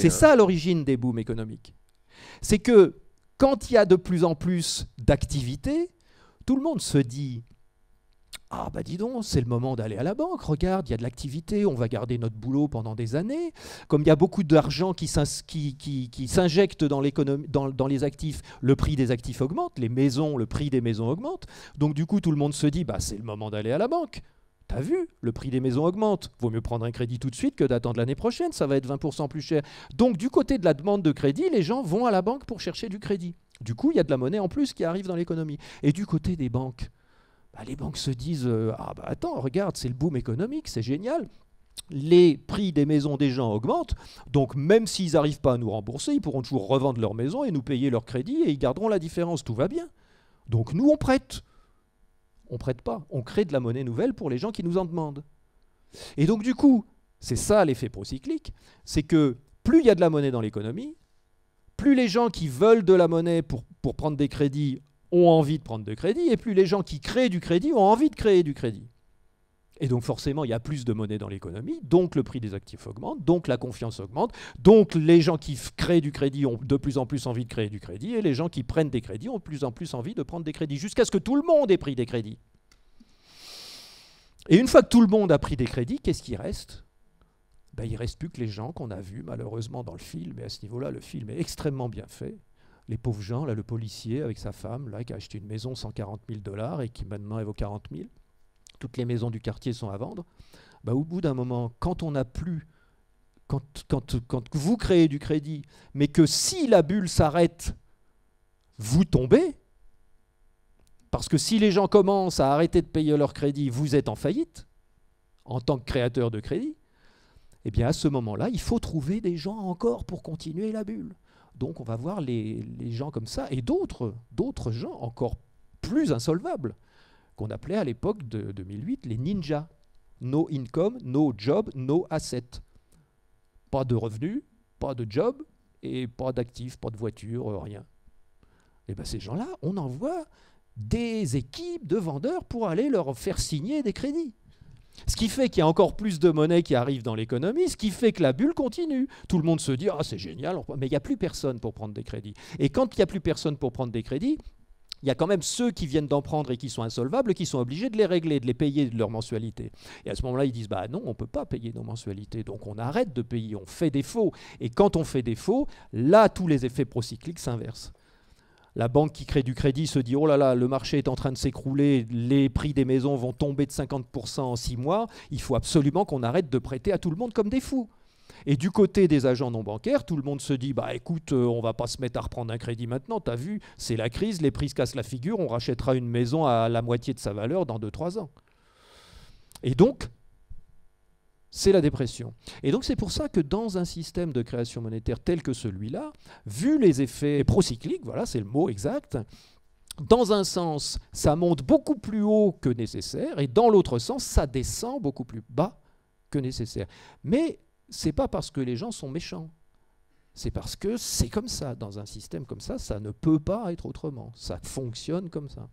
C'est ça l'origine des booms économiques. C'est que quand il y a de plus en plus d'activités, tout le monde se dit ah bah dis donc, c'est le moment d'aller à la banque, regarde, il y a de l'activité, on va garder notre boulot pendant des années. Comme il y a beaucoup d'argent qui s'injecte dans, dans, dans les actifs, le prix des actifs augmente, les maisons, le prix des maisons augmente. Donc du coup, tout le monde se dit, bah c'est le moment d'aller à la banque. T'as vu, le prix des maisons augmente. Vaut mieux prendre un crédit tout de suite que d'attendre l'année prochaine, ça va être 20% plus cher. Donc du côté de la demande de crédit, les gens vont à la banque pour chercher du crédit. Du coup, il y a de la monnaie en plus qui arrive dans l'économie. Et du côté des banques, bah, les banques se disent euh, Ah bah attends, regarde, c'est le boom économique, c'est génial. Les prix des maisons des gens augmentent, donc même s'ils n'arrivent pas à nous rembourser, ils pourront toujours revendre leur maison et nous payer leur crédit et ils garderont la différence, tout va bien. Donc nous, on prête. On prête pas, on crée de la monnaie nouvelle pour les gens qui nous en demandent. Et donc du coup, c'est ça l'effet procyclique, c'est que plus il y a de la monnaie dans l'économie, plus les gens qui veulent de la monnaie pour, pour prendre des crédits ont envie de prendre de crédit, et plus les gens qui créent du crédit ont envie de créer du crédit. Et donc forcément, il y a plus de monnaie dans l'économie, donc le prix des actifs augmente, donc la confiance augmente, donc les gens qui créent du crédit ont de plus en plus envie de créer du crédit, et les gens qui prennent des crédits ont de plus en plus envie de prendre des crédits, jusqu'à ce que tout le monde ait pris des crédits. Et une fois que tout le monde a pris des crédits, qu'est-ce qui reste? Ben, Il ne reste plus que les gens qu'on a vus malheureusement dans le film, et à ce niveau-là, le film est extrêmement bien fait les pauvres gens, là, le policier avec sa femme, là, qui a acheté une maison 140 000 dollars et qui maintenant elle vaut 40 000. Toutes les maisons du quartier sont à vendre. Bah, au bout d'un moment, quand on n'a plus, quand, quand, quand vous créez du crédit, mais que si la bulle s'arrête, vous tombez, parce que si les gens commencent à arrêter de payer leur crédit, vous êtes en faillite en tant que créateur de crédit. Eh bien, à ce moment-là, il faut trouver des gens encore pour continuer la bulle. Donc on va voir les, gens comme ça et d'autres, d'autres gens encore plus insolvables qu'on appelait à l'époque de 2008 les ninjas. No income, no job, no asset. Pas de revenus, pas de job et pas d'actifs, pas de voiture, rien. Et bien ces gens-là, on envoie des équipes de vendeurs pour aller leur faire signer des crédits. Ce qui fait qu'il y a encore plus de monnaie qui arrive dans l'économie, ce qui fait que la bulle continue. Tout le monde se dit Ah, c'est génial, mais il n'y a plus personne pour prendre des crédits. Et quand il n'y a plus personne pour prendre des crédits, il y a quand même ceux qui viennent d'en prendre et qui sont insolvables, qui sont obligés de les régler, de les payer de leur mensualité. Et à ce moment-là, ils disent bah non, on ne peut pas payer nos mensualités, donc on arrête de payer, on fait défaut. Et quand on fait défaut, là, tous les effets procycliques s'inversent la banque qui crée du crédit se dit oh là là, le marché est en train de s'écrouler, les prix des maisons vont tomber de 50% en six mois, il faut absolument qu'on arrête de prêter à tout le monde comme des fous. Et du côté des agents non bancaires, tout le monde se dit bah écoute, euh, on va pas se mettre à reprendre un crédit maintenant, t'as vu, c'est la crise, les prix se cassent la figure, on rachètera une maison à la moitié de sa valeur dans 2-3 ans. Et donc, c'est la dépression. Et donc c'est pour ça que dans un système de création monétaire tel que celui-là, vu les effets procycliques, voilà, c'est le mot exact, dans un sens, ça monte beaucoup plus haut que nécessaire, et dans l'autre sens, ça descend beaucoup plus bas que nécessaire. Mais c'est pas parce que les gens sont méchants. C'est parce que c'est comme ça. Dans un système comme ça, ça ne peut pas être autrement. Ça fonctionne comme ça.